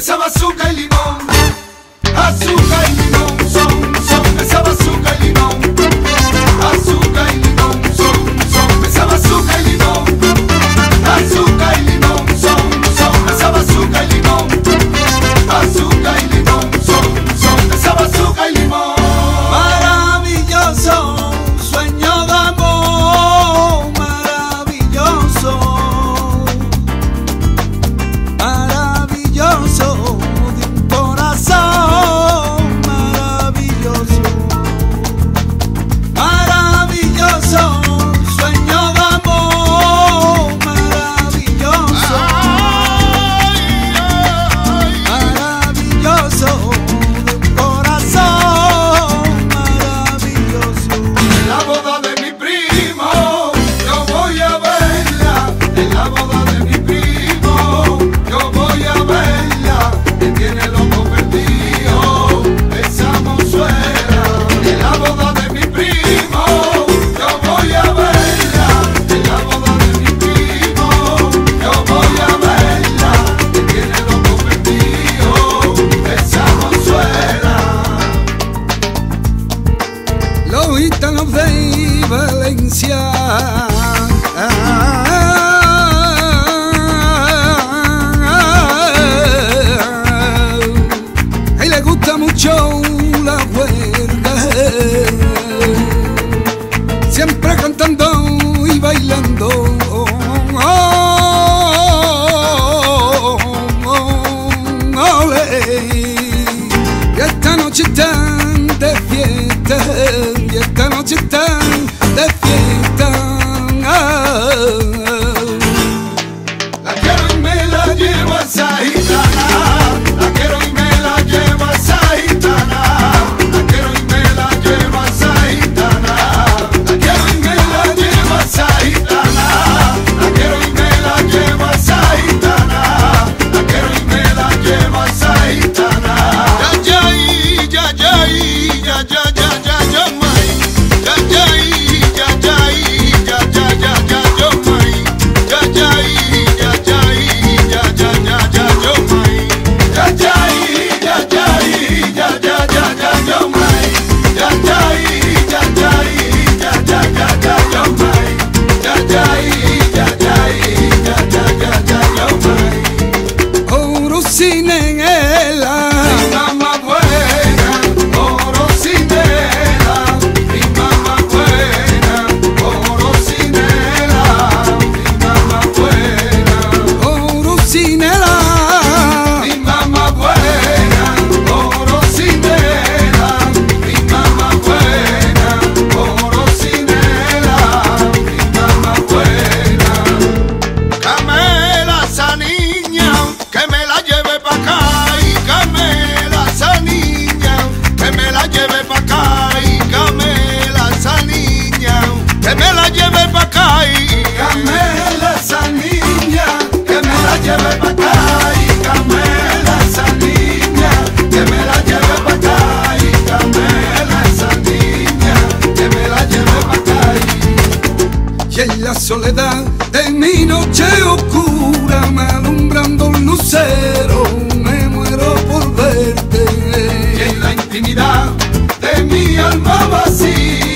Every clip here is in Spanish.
Esa bazooka y limón, azúcar y limón, son, son. Esa bazooka y limón, azúcar y limón. te dá soledad de mi noche oscura, me alumbrando un lucero, me muero por verte. En la intimidad de mi alma vacía.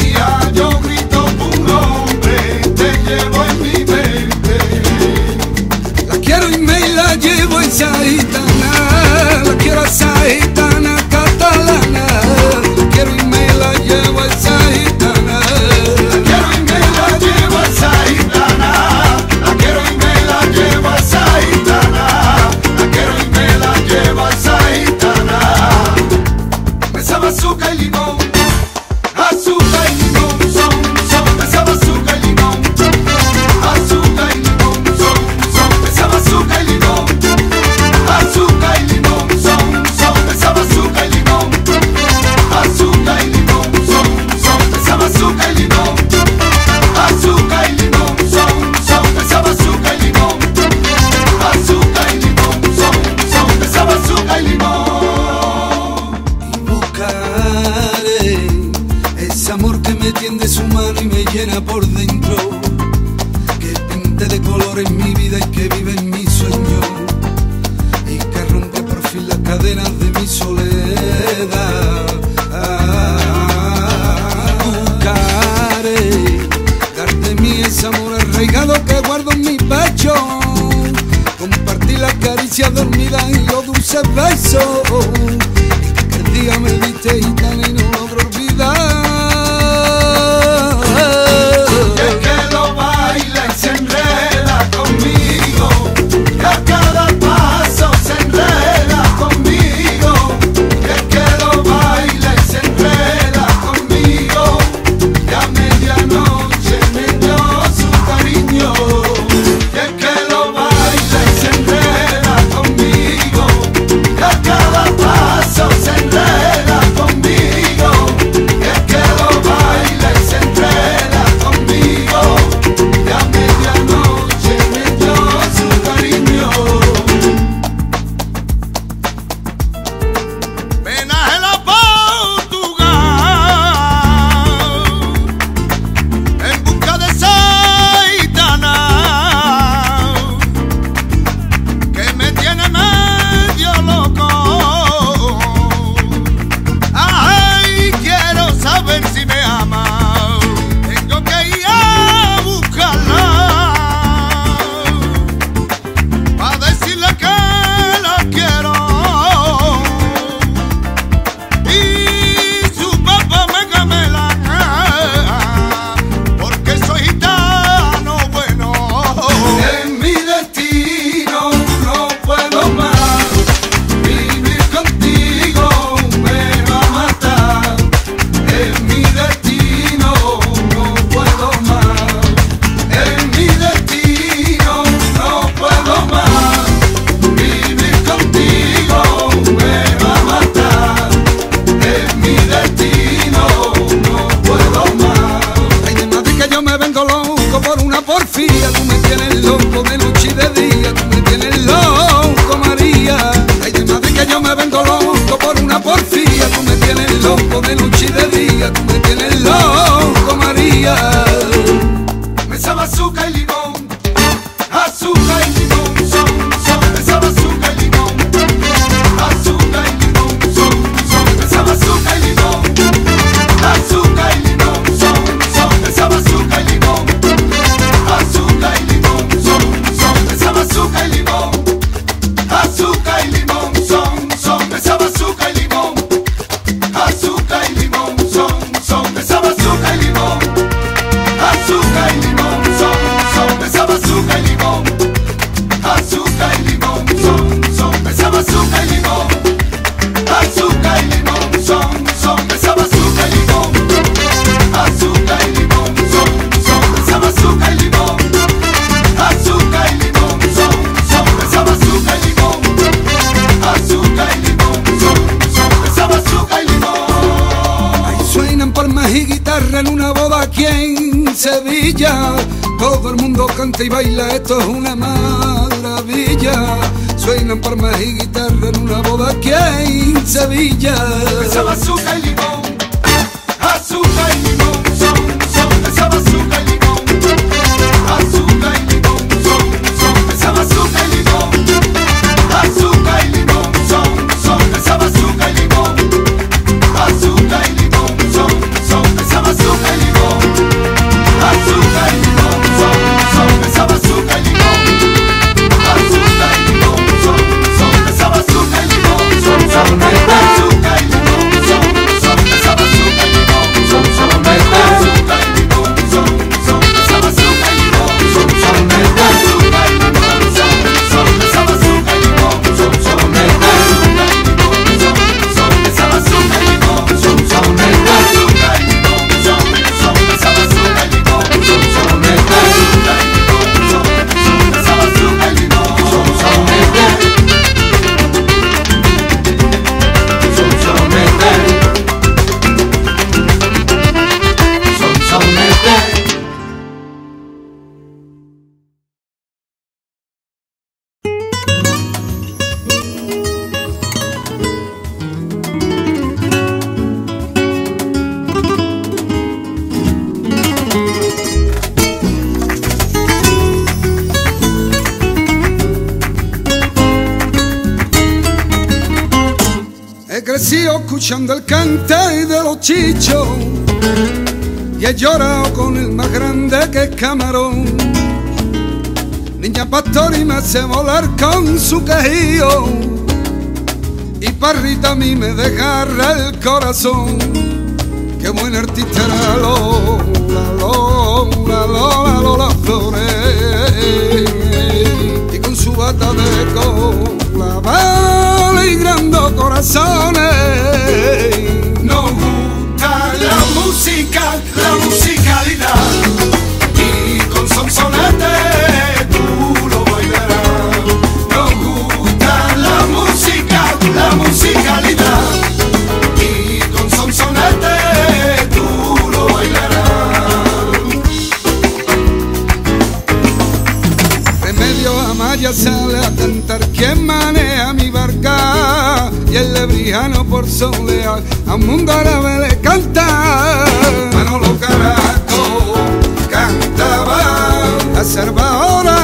Y baila, esto es una maravilla. Suenan palmas y guitarra en una boda aquí en Sevilla. Y he llorado con el más grande que Camarón. Niña pastor y me hace volar con su quejío y parrita a mí me desgarra el corazón. Qué buen artista era Lola, Lola, Lola, Lola Flores y con su bata de cola va alegrando corazones. Nos gusta la música, la musicalidad y con sonsonete tú lo bailarás. Nos gusta la música, la musicalidad y con sonsonete tú lo bailarás. Remedio Amaya sale a cantar quien maneja mi barca y el lebrijano por solear a un mundo árabe le canta. Manolo Caraco cantaba la serva ahora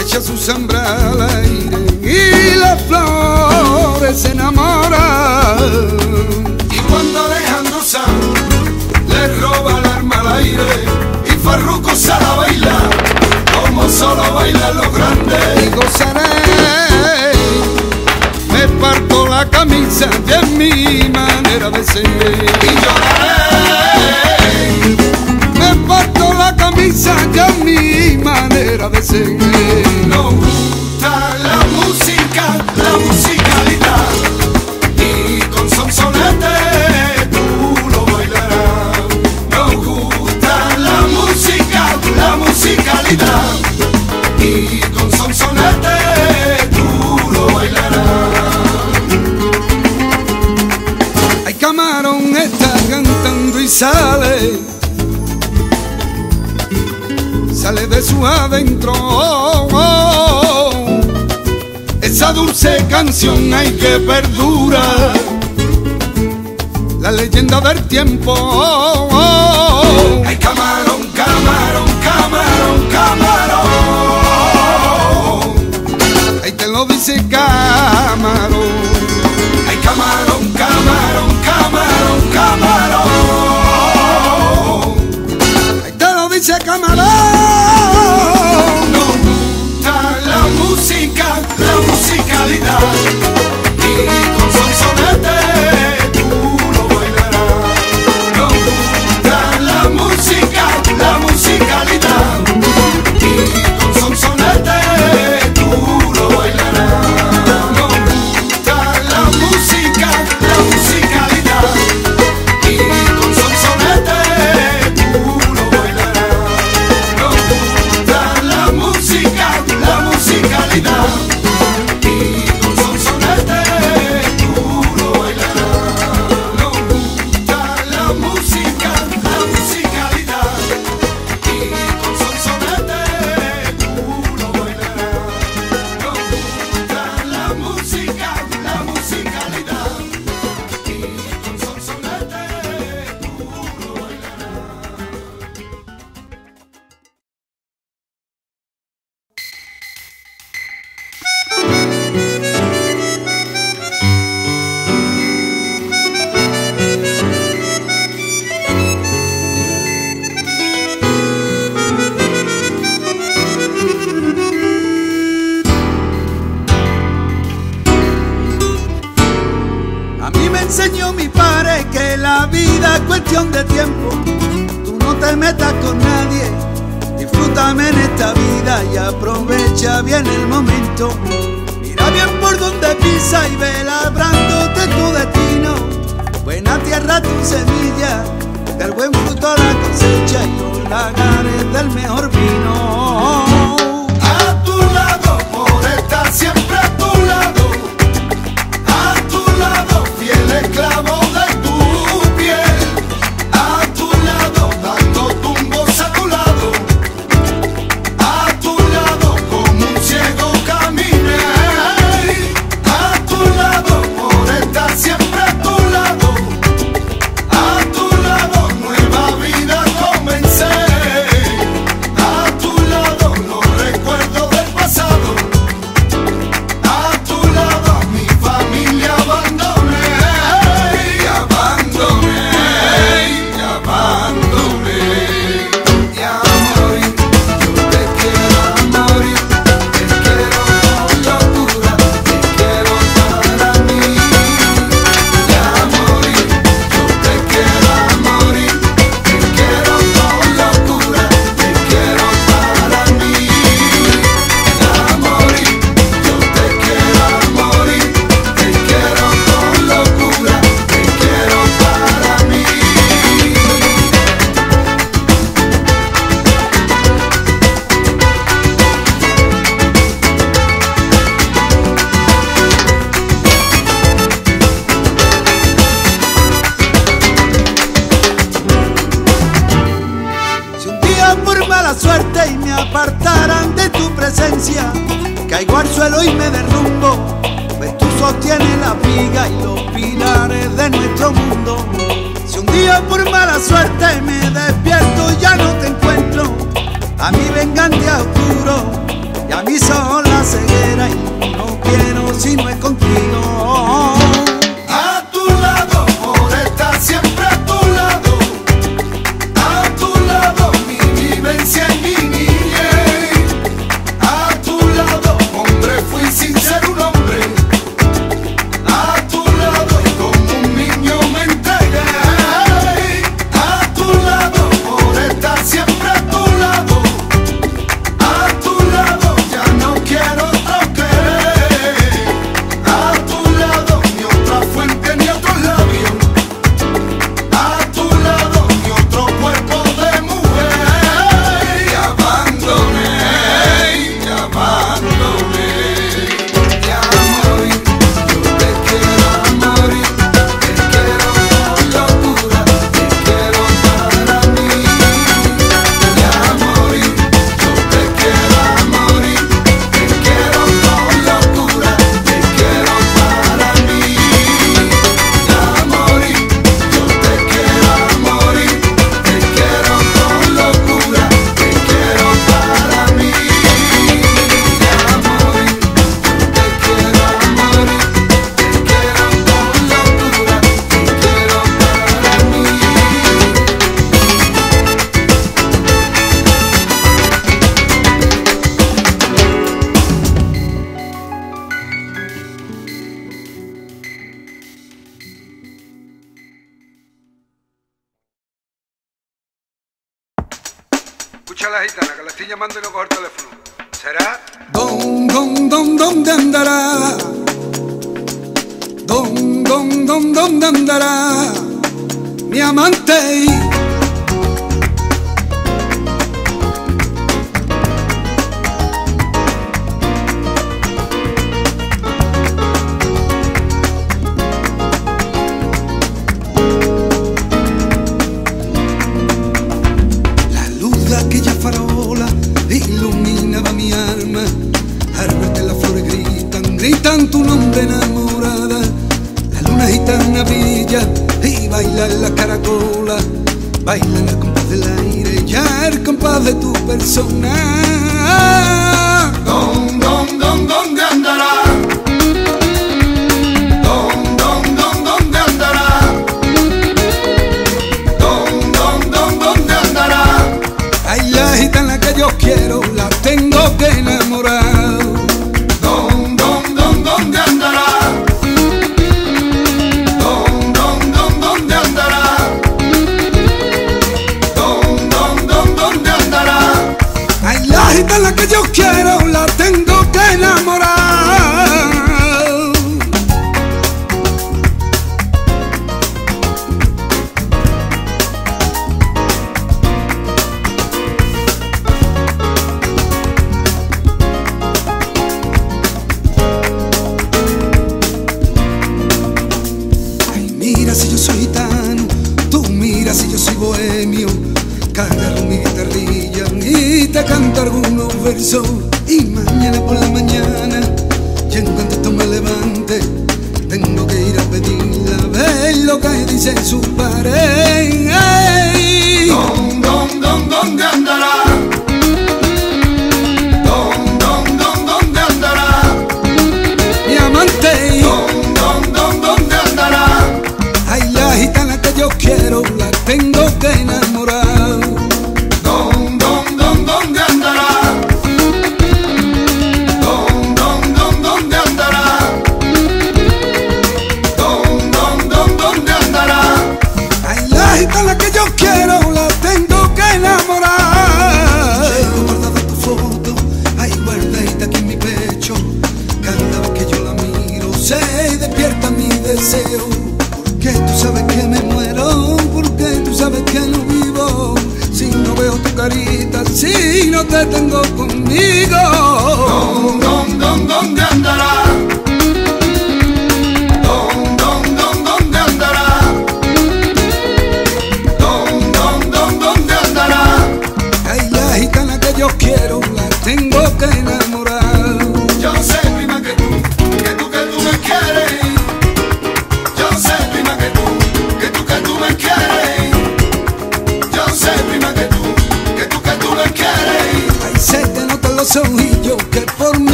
echa su sembra al aire y las flores se enamoran. Y cuando Alejandro Sanz le roba el arma al aire y Farruko sale a bailar como solo bailan los grandes. y gozaré. La camisa de mi manera de ser. Y lloraré, Me parto la camisa de mi manera de ser. Esa dulce canción hay que perdura. La leyenda del tiempo. Ay, camarón, camarón, camarón,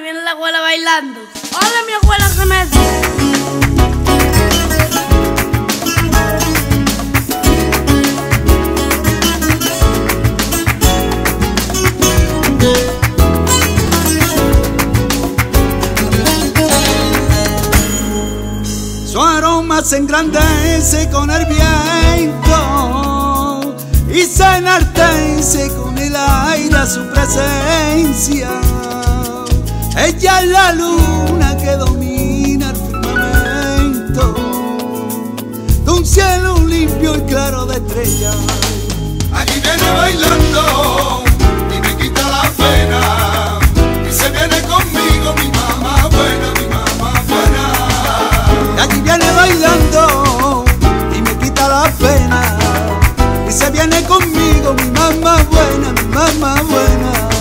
viene la abuela bailando. Hola, mi abuela se mete. Su aroma se engrandece con el viento y se enartece con el aire su presencia. Ella es la luna que domina el firmamento de un cielo limpio y claro de estrellas. Aquí viene bailando y me quita la pena y se viene conmigo mi mamá buena, mi mamá buena. Aquí viene bailando y me quita la pena y se viene conmigo mi mamá buena, mi mamá buena.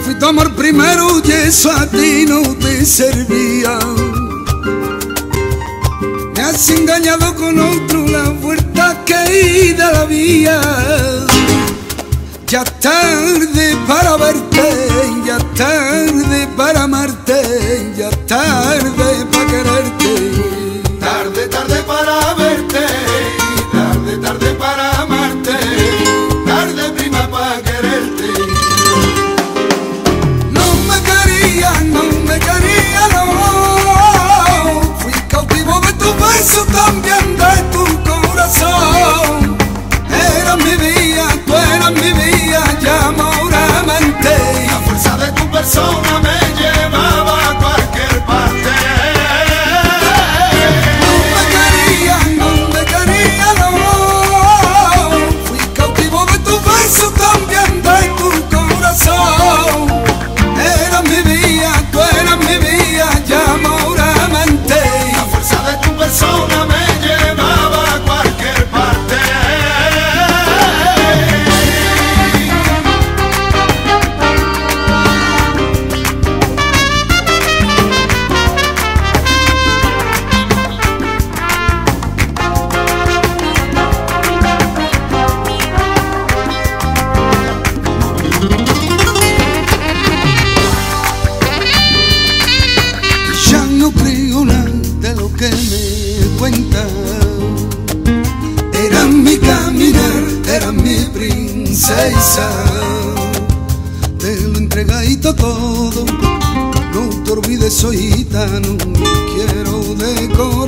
fui tu amor primero y eso a ti no te servía. Me has engañado con otro la puerta caída la vía. Ya tarde para verte, ya tarde para amarte, ya tarde para quererte. eso también de tu corazón. Era mi vida, tú eras mi vida, ya moramente. La fuerza de tu persona me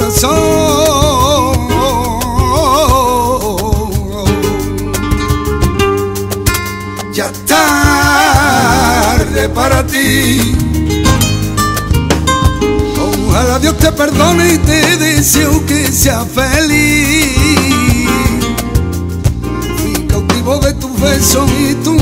corazón. Ya tarde para ti. Ojalá Dios te perdone y te deseo que seas feliz. Fui cautivo de tus besos y tu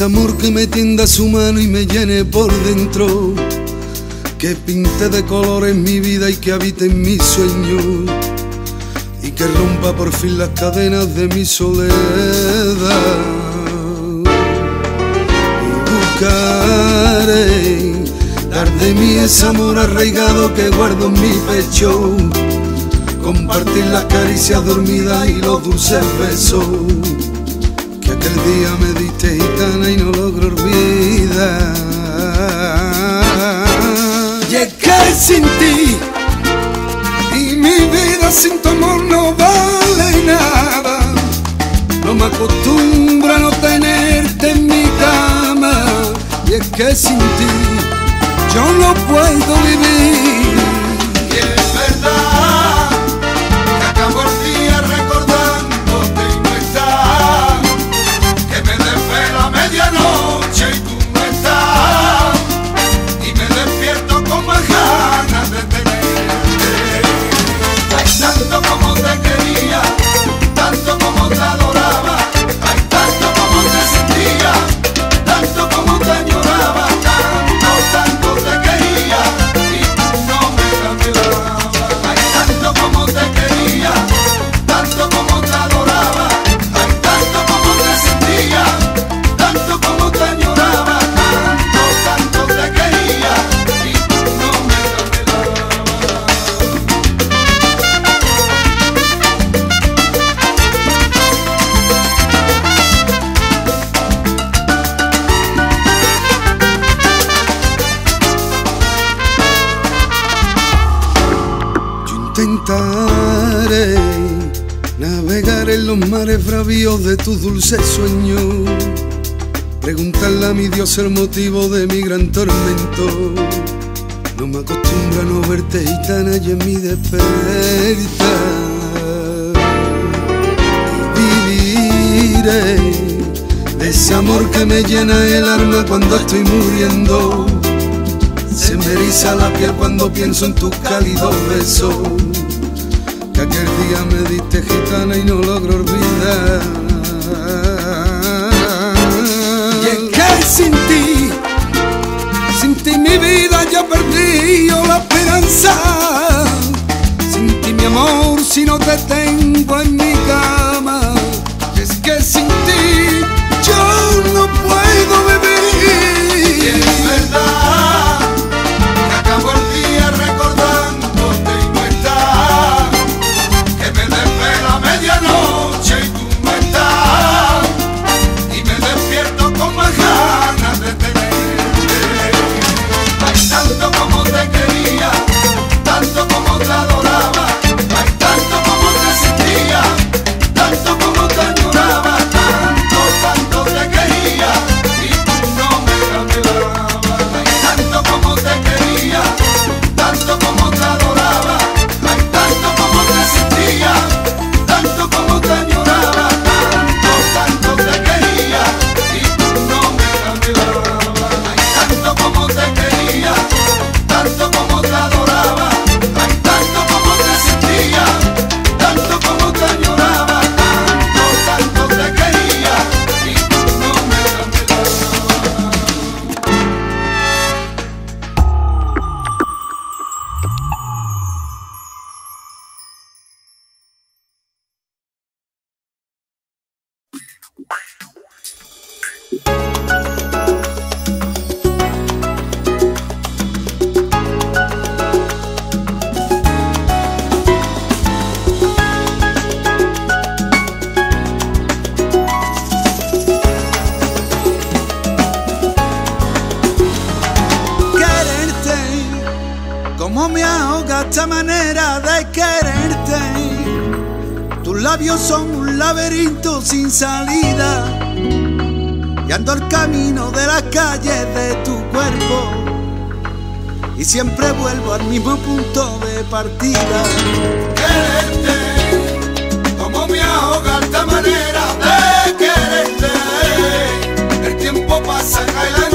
Amor que me tienda su mano y me llene por dentro, que pinte de colores mi vida y que habite en mis sueños, y que rompa por fin las cadenas de mi soledad. Y buscaré dar de mí ese amor arraigado que guardo en mi pecho, compartir las caricias dormidas y los dulces besos que aquel día me gitana y no logro olvidar. Llegué sin ti y mi vida sin tu amor no vale nada. No me acostumbro a no tenerte en mi cama y es que sin ti yo no puedo vivir. tu dulce sueño. Preguntarle a mi Dios el motivo de mi gran tormento. No me acostumbro a no verte gitana y en mi desperta Viviré de ese amor que me llena el alma cuando estoy muriendo. Se me eriza la piel cuando pienso en tu cálido beso. Que aquel día me diste gitana y no logro olvidar. Y es que sin ti, sin ti mi vida ya perdí yo la esperanza. Sin ti mi amor, si no te tengo en mi Cómo me ahoga esta manera de quererte. Tus labios son un laberinto sin salida. Y ando el camino de las calles de tu cuerpo. Y siempre vuelvo al mismo punto de partida. Quererte, como me ahoga esta manera de quererte. El tiempo pasa, cae la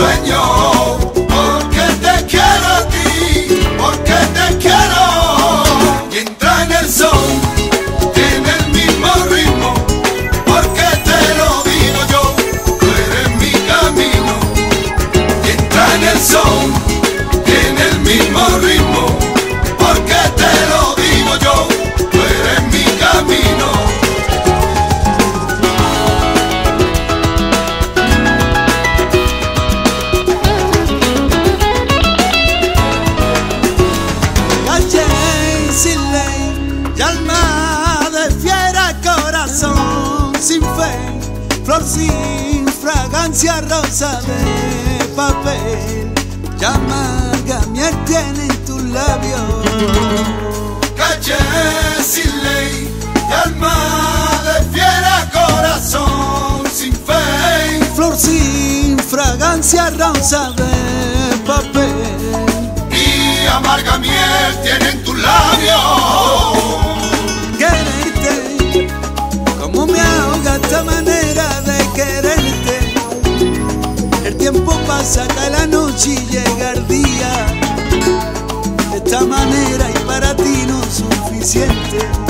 Señor. sin ley, y alma de fiera, corazón sin fe. Flor sin fragancia, ranza de papel. Y amarga miel tienen tus labios. Quererte, como me ahoga esta manera de quererte. El tiempo pasa, cae la noche y llega el día. De esta manera you.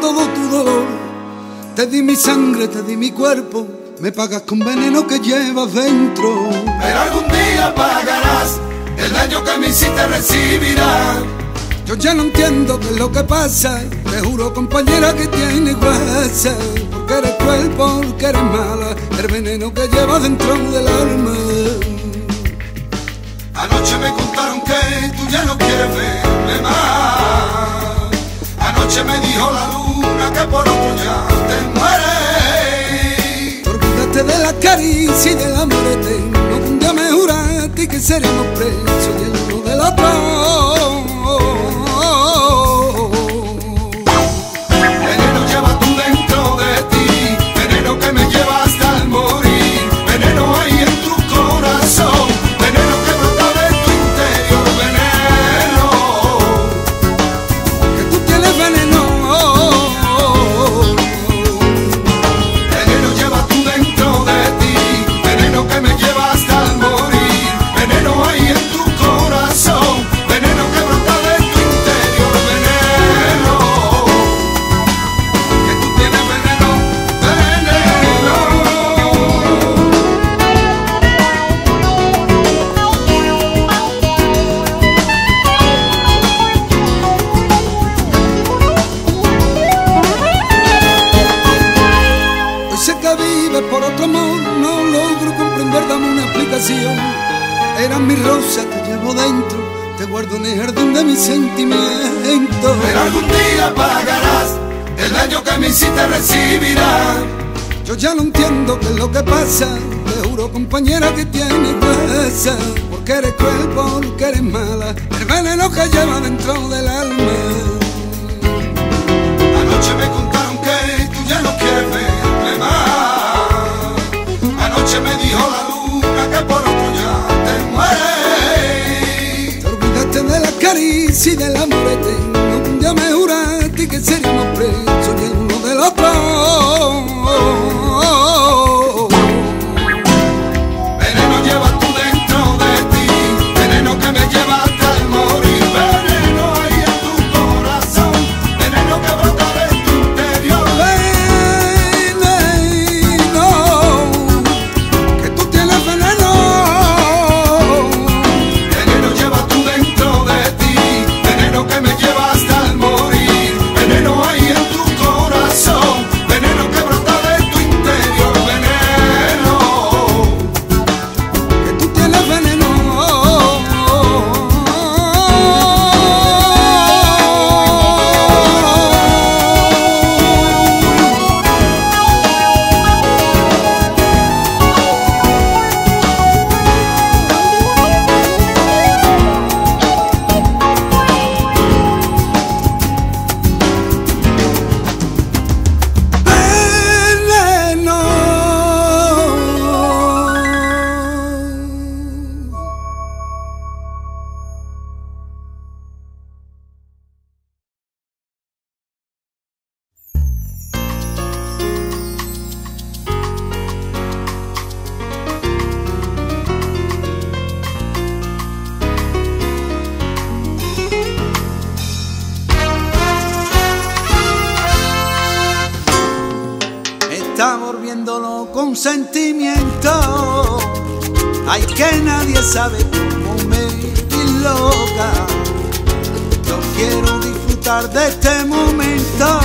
Todo tu dolor. Te di mi sangre, te di mi cuerpo, me pagas con veneno que llevas dentro. Pero algún día pagarás el daño que me hiciste recibirás. Yo ya no entiendo qué es lo que pasa, te juro compañera que tienes guasa, porque eres cruel, porque eres mala, el veneno que llevas dentro del alma. Anoche me contaron que tú ya no quieres verme más. Anoche me dijo la que por ya te mueres. Te olvidaste de la caricia y del amor eterno, que un día me juraste que seríamos presos y el uno del otro. Sentimientos. Pero algún día pagarás el daño que me hiciste recibirás. Yo ya no entiendo qué es lo que pasa, te juro compañera que tienes fuerza, porque eres cruel, porque eres mala, el veneno que lleva dentro del alma. Anoche me contaron que tú ya no quieres verme más. Anoche me dijo la luna que por caricia del amor eterno, que un día me juraste que seríamos presos con sentimiento. Ay, que nadie sabe cómo me loca. Yo quiero disfrutar de este momento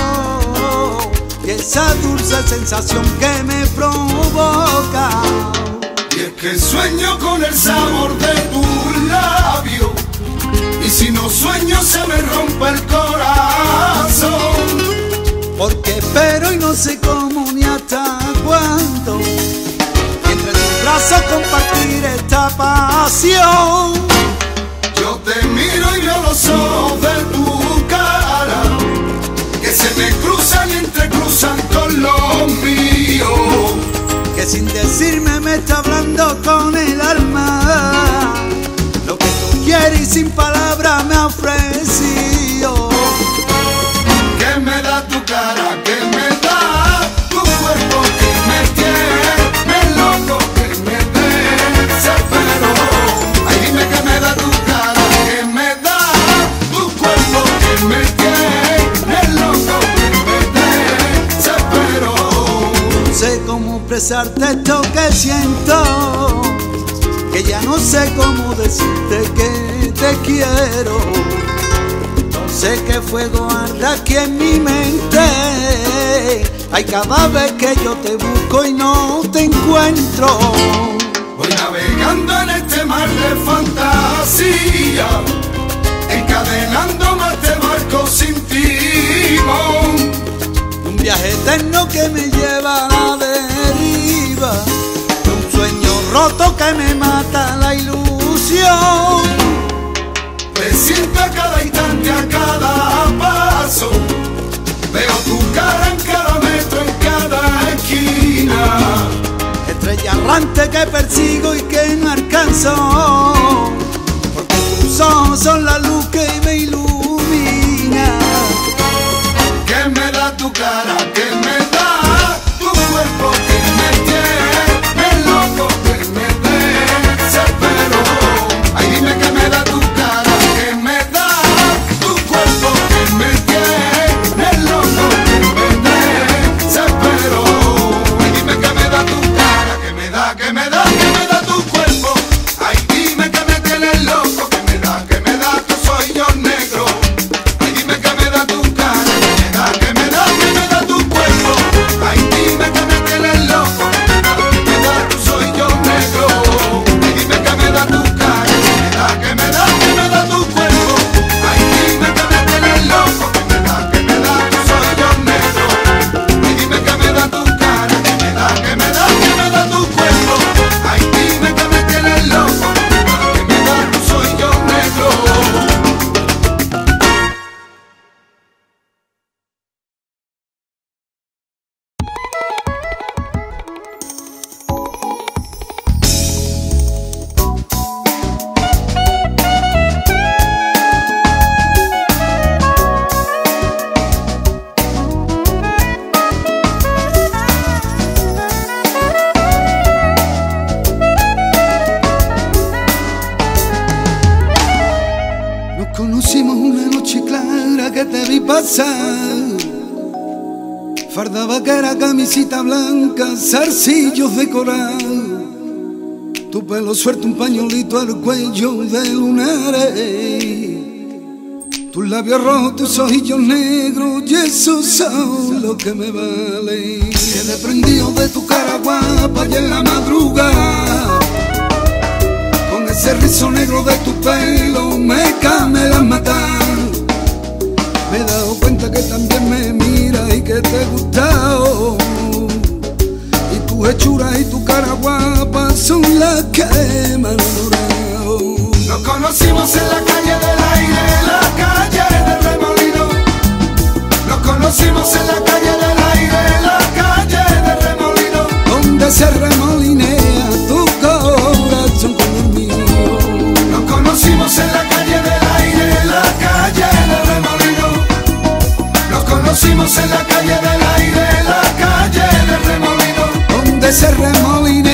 y esa dulce sensación que me provoca. y es que sueño con el sabor de tu labio. Y si no sueño se me rompe el corazón. Porque espero y no sé cómo ni hasta cuándo. Y entre tus brazos compartir esta pasión. Yo te miro y veo los ojos de tu cara que se me cruzan y entrecruzan con los míos. que sin decirme me está hablando con el alma. Lo que tú quieres y sin palabras me ha confesarte esto que siento, que ya no sé cómo decirte que te quiero. No sé qué fuego arde aquí en mi mente. Ay, cada vez que yo te busco y no te encuentro. Voy navegando en este mar de fantasía, encadenando más de barcos sin timón. Un viaje eterno que me lleva a roto que me mata la ilusión. Presiento a cada instante, a cada paso. Veo tu cara en cada metro, en cada esquina. Estrella errante que persigo y que no alcanzo. Porque tus ojos son la luz que me ilumina. Que me da tu cara, que me da tu cuerpo, pasar. Farda vaquera, camisita blanca, zarcillos de coral. Tu pelo suelto, un pañolito al cuello de lunares. Tus labios rojos, tus ojillos negros, y eso son lo que me vale. Quedé prendido de tu cara guapa y en la madrugada. Con ese rizo negro de tu pelo me came la matar. Que también me mira y que te he gustado. Y tu hechura y tu cara guapa son las que me han enamorado. Nos conocimos en la calle del aire, la calle del remolino. Nos conocimos en la calle del aire, la calle del remolino. Donde se Donde se remolinea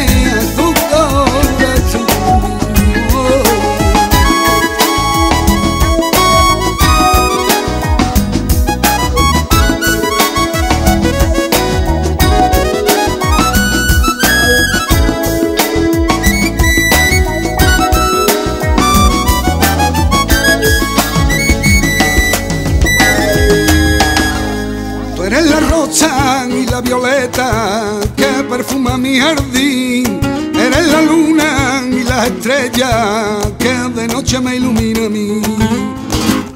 estrella que de noche me ilumina a mí.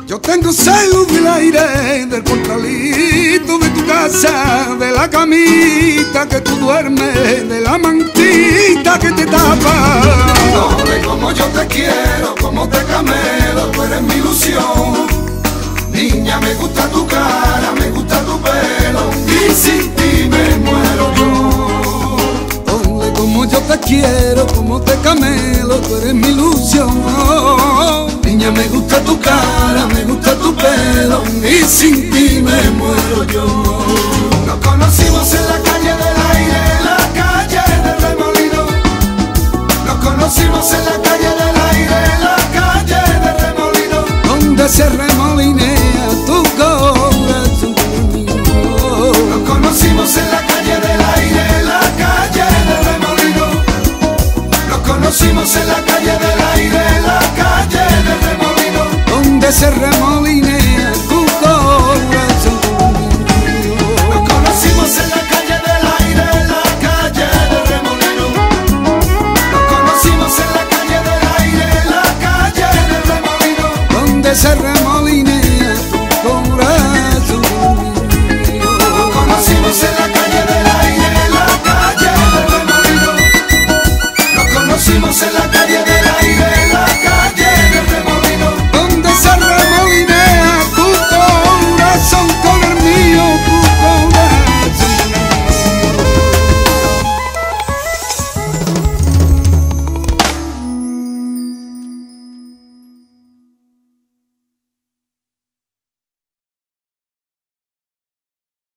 Yo tengo celos del aire, del contralito de tu casa, de la camita que tú duermes, de la mantita que te tapa. No de como yo te quiero, como te camelo, tú eres mi ilusión. Niña, me gusta tu cara, me gusta tu pelo, y sin ti quiero, como te camelo, tú eres mi ilusión. Niña, me gusta tu cara, me gusta tu pelo, y sin ti me muero yo. Nos conocimos en la calle del aire, la calle del remolino. Nos conocimos en la calle del aire, la calle del remolino. Donde se remolinea tu corazón. Nos conocimos en la conocimos en la calle del aire, la calle del remolino. donde se remolinea tu corazón. Nos conocimos en la calle del aire, la calle del remolino. Nos conocimos en la calle del aire, la calle del remolino. donde se